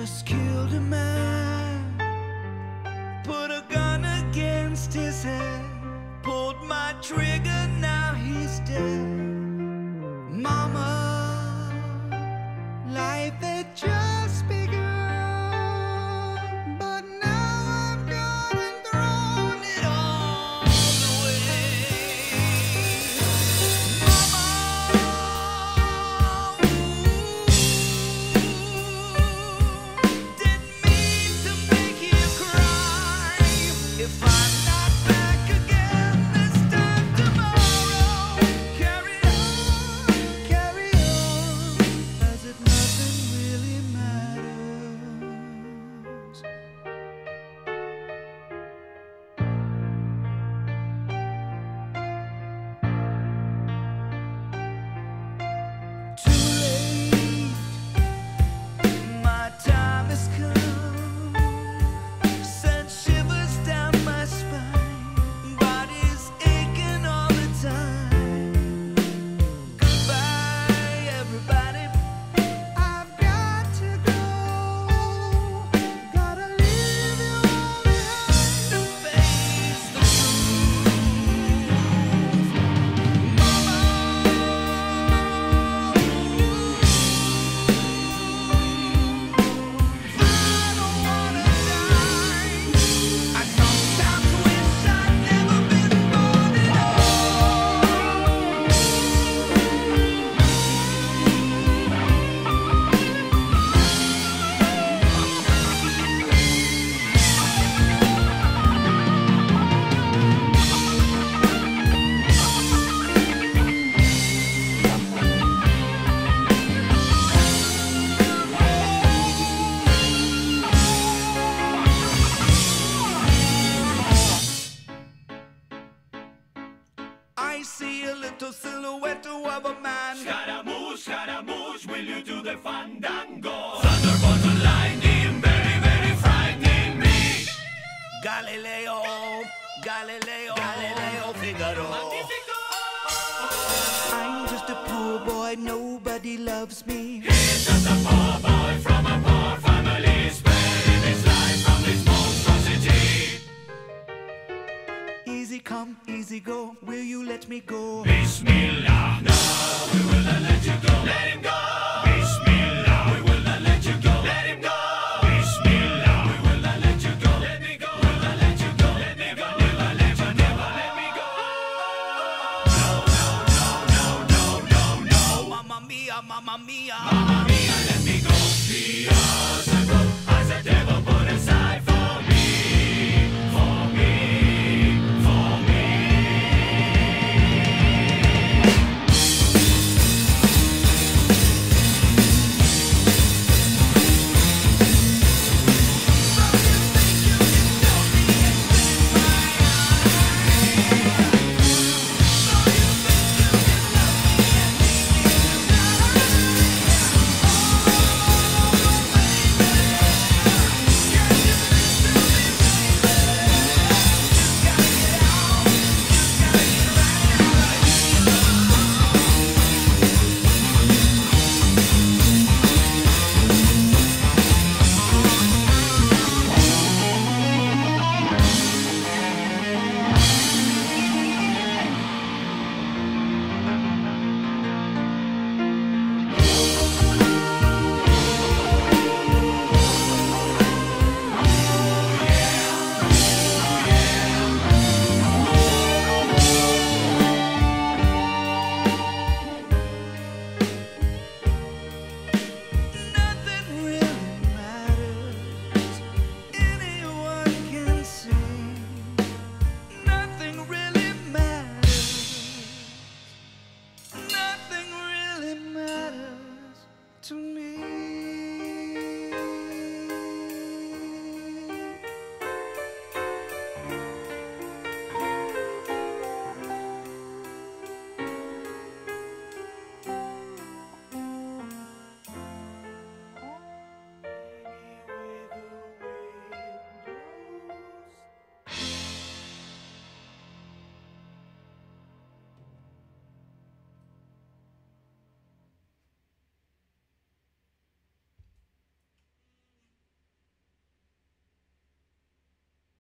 just killed a man. Put a gun against his head. Pulled my trigger, of a man. Scaramouche, Scaramouche, will you do the fandango? Thunderbolt and lightning, very, very frightening me. Galileo, Galileo, Galileo Figaro. I'm just a poor boy, nobody loves me. He's just a poor boy from a poor family, come, easy go, will you let me go? Bismillah, no, we will not let you go. Let him go. Bismillah, we will not let you go. Let him go. Bismillah, we will not let you go. Let me go. Will let you go. Let me go. Never never let me go. No, no, no, no, no, no, no. Mamma mia, mamma mia. Mamma mia, let me go. The Beelzebub, as a devil